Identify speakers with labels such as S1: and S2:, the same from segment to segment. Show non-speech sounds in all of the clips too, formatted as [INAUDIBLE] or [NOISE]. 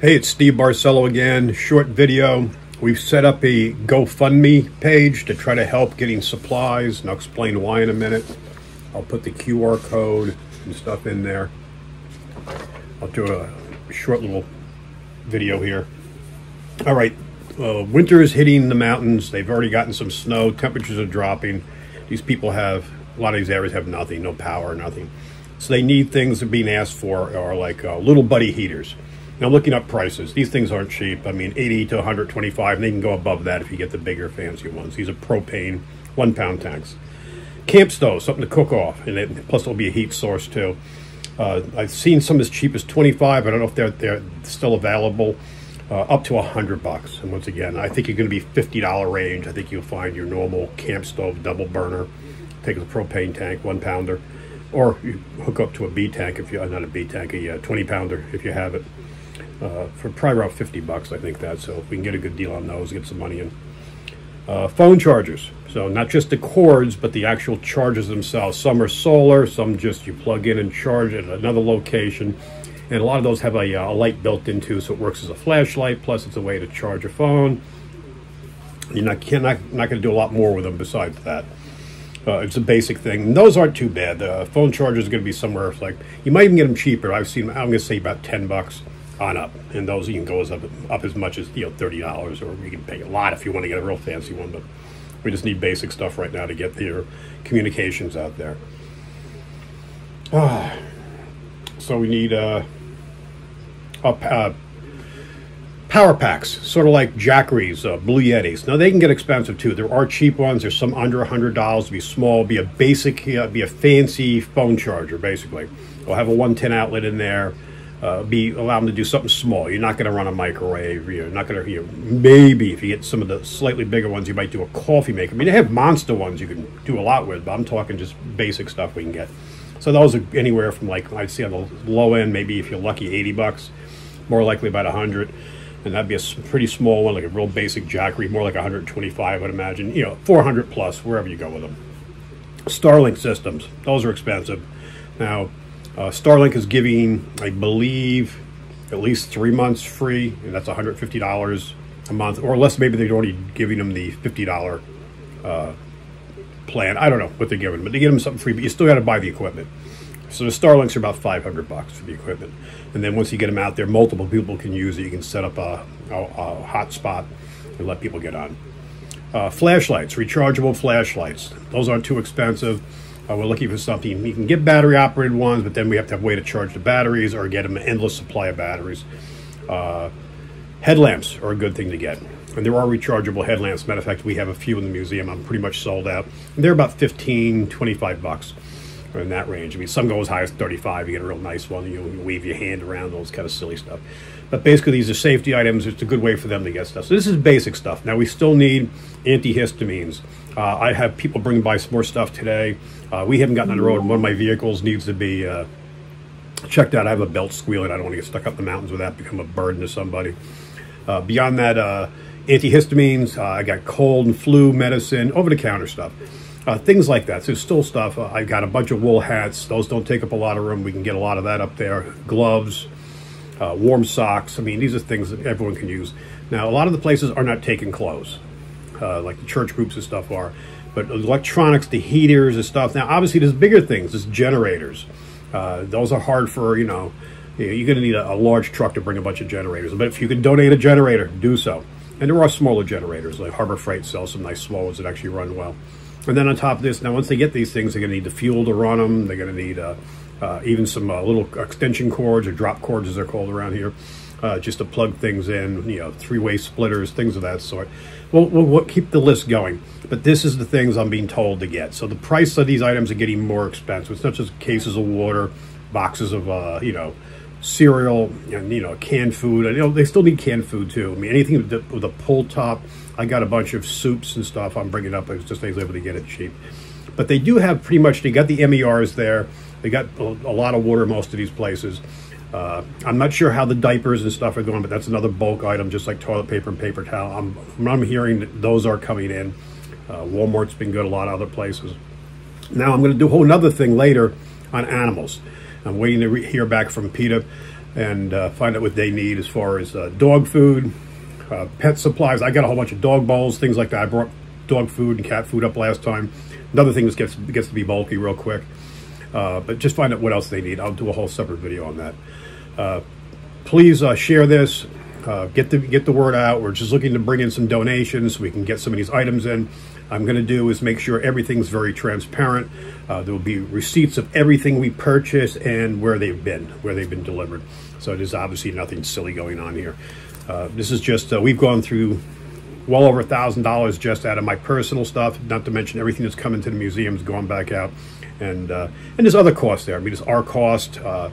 S1: Hey, it's Steve Barcelo again. Short video. We've set up a GoFundMe page to try to help getting supplies, and I'll explain why in a minute. I'll put the QR code and stuff in there. I'll do a short little video here. All right, uh, winter is hitting the mountains. They've already gotten some snow. Temperatures are dropping. These people have, a lot of these areas have nothing, no power, nothing. So they need things that are being asked for are like uh, little buddy heaters. Now looking up prices, these things aren't cheap. I mean, 80 to 125, and they can go above that if you get the bigger, fancy ones. These are propane, one pound tanks. Camp stove, something to cook off, and it, plus it'll be a heat source too. Uh, I've seen some as cheap as 25. I don't know if they're, they're still available. Uh, up to a hundred bucks. And once again, I think you're going to be fifty dollar range. I think you'll find your normal camp stove double burner, take a propane tank, one pounder, or you hook up to a B tank if you not a B tank, a uh, 20 pounder if you have it uh, for probably around 50 bucks, I think that. So if we can get a good deal on those, get some money in. Uh, phone chargers. So not just the cords, but the actual chargers themselves. Some are solar, some just you plug in and charge at another location. And a lot of those have a, uh, a light built into, so it works as a flashlight. Plus, it's a way to charge a phone. You're not not, not going to do a lot more with them besides that. Uh, it's a basic thing. And those aren't too bad. The phone charger is going to be somewhere like you might even get them cheaper. I've seen. I'm going to say about ten bucks on up, and those you can go as up, up as much as you know thirty dollars, or you can pay a lot if you want to get a real fancy one. But we just need basic stuff right now to get your communications out there. Ah, [SIGHS] so we need uh, a, uh, power packs, sort of like Jackeries, uh, Blue Yetis. Now they can get expensive too. There are cheap ones. There's some under hundred dollars. To be small. Be a basic. Uh, be a fancy phone charger. Basically, we'll have a 110 outlet in there uh, be allow them to do something small. You're not going to run a microwave. You're not going to. You maybe if you get some of the slightly bigger ones, you might do a coffee maker. I mean, they have monster ones you can do a lot with, but I'm talking just basic stuff we can get. So those are anywhere from like I'd say on the low end, maybe if you're lucky, 80 bucks. More likely about 100, and that'd be a pretty small one, like a real basic Jackery, more like 125, I'd imagine. You know, 400 plus wherever you go with them. Starlink systems, those are expensive. Now, uh, Starlink is giving, I believe, at least three months free, and that's $150 a month, or less. Maybe they're already giving them the $50 uh, plan. I don't know what they're giving, but they give them something free. But you still got to buy the equipment. So the Starlinks are about 500 bucks for the equipment, and then once you get them out there, multiple people can use it. You can set up a, a, a hotspot and let people get on. Uh, flashlights, rechargeable flashlights. Those aren't too expensive. Uh, we're looking for something. You can get battery operated ones, but then we have to have a way to charge the batteries or get an endless supply of batteries. Uh, headlamps are a good thing to get. And there are rechargeable headlamps. Matter of fact, we have a few in the museum. I'm pretty much sold out. And they're about 15, 25 bucks in that range. I mean, some go as high as 35. You get a real nice one. You, you wave your hand around, those kind of silly stuff. But basically, these are safety items. It's a good way for them to get stuff. So this is basic stuff. Now, we still need antihistamines. Uh, I have people bring by some more stuff today. Uh, we haven't gotten on the road. One of my vehicles needs to be uh, checked out. I have a belt squealing. I don't want to get stuck up in the mountains with that, become a burden to somebody. Uh, beyond that, uh, antihistamines. Uh, I got cold and flu medicine, over-the-counter stuff. things like that. So still stuff. I've got a bunch of wool hats. Those don't take up a lot of room. We can get a lot of that up there. Gloves, warm socks. I mean, these are things that everyone can use. Now, a lot of the places are not taking clothes uh, like the church groups and stuff are. But electronics, the heaters and stuff. Now, obviously, there's bigger things. There's generators. Uh, those are hard for, you know, you're going to need a, a, large truck to bring a bunch of generators. But if you can donate a generator, do so. And there are smaller generators, like Harbor Freight sells some nice small ones that actually run well. And then on top of this, now once they get these things, they're going to need the fuel to run them. They're going to need uh, even some uh, little extension cords or drop cords, as they're called around here uh, just to plug things in, you know, three-way splitters, things of that sort. We'll, we'll, we'll, keep the list going, but this is the things I'm being told to get. So the price of these items are getting more expensive. It's not just cases of water, boxes of, uh, you know, cereal, and, you know, canned food. And, you know, they still need canned food, too. I mean, anything with, the, with a pull top. I got a bunch of soups and stuff I'm bringing up. I was just able to get it cheap. But they do have pretty much, they got the MREs there. They got a, lot of water most of these places. Uh, I'm not sure how the diapers and stuff are going, but that's another bulk item, just like toilet paper and paper towel. I'm, I'm hearing that those are coming in. Uh, Walmart's been good, a lot of other places. Now I'm going to do a whole other thing later on animals. I'm waiting to hear back from PETA. and uh, find out what they need as far as uh, dog food, uh, pet supplies. I got a whole bunch of dog bowls, things like that. I brought dog food and cat food up last time. Another thing that gets gets to be bulky real quick. Uh, but just find out what else they need. I'll do a whole separate video on that. Uh, please uh, share this. Uh, get the get the word out. We're just looking to bring in some donations so we can get some of these items in. I'm going to do is make sure everything's very transparent. Uh, there will be receipts of everything we purchase and where they've been, where they've been delivered. So there's obviously nothing silly going on here. This is just we've gone through well over a thousand dollars just out of my personal stuff, not to mention everything that's coming to the museum's gone back out, and uh, and there's other costs there. I mean, there's our cost, uh,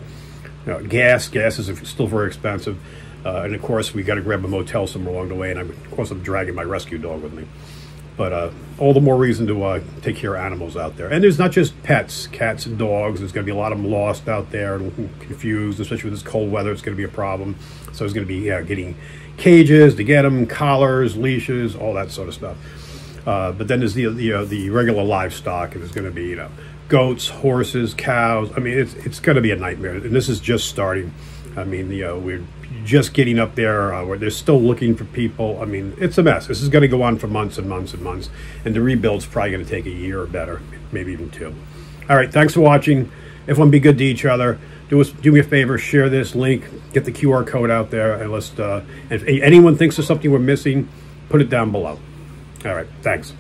S1: you know, gas. Gas is still very expensive, uh, and of course we got to grab a motel somewhere along the way, and I'm, of course I'm dragging my rescue dog with me. But uh, all the more reason to uh, take care of animals out there. And there's not just pets, cats and dogs. There's going to be a lot of them lost out there and confused, especially with this cold weather. It's going to be a problem. So it's going to be yeah, getting cages to get them, collars, leashes, all that sort of stuff. Uh, but then there's the the, the regular livestock, and there's going to be you know goats, horses, cows. I mean, it's it's going to be a nightmare, and this is just starting. I mean, you know, we're just getting up there uh, where they're still looking for people. I mean, it's a mess. This is going to go on for months and months and months, and the rebuild's probably going to take a year or better, maybe even two. All right, thanks for watching. Everyone be good to each other do us do me a favor, share this link, get the QR code out there, and let's. Uh, and if anyone thinks there's something we're missing, put it down below. All right, thanks.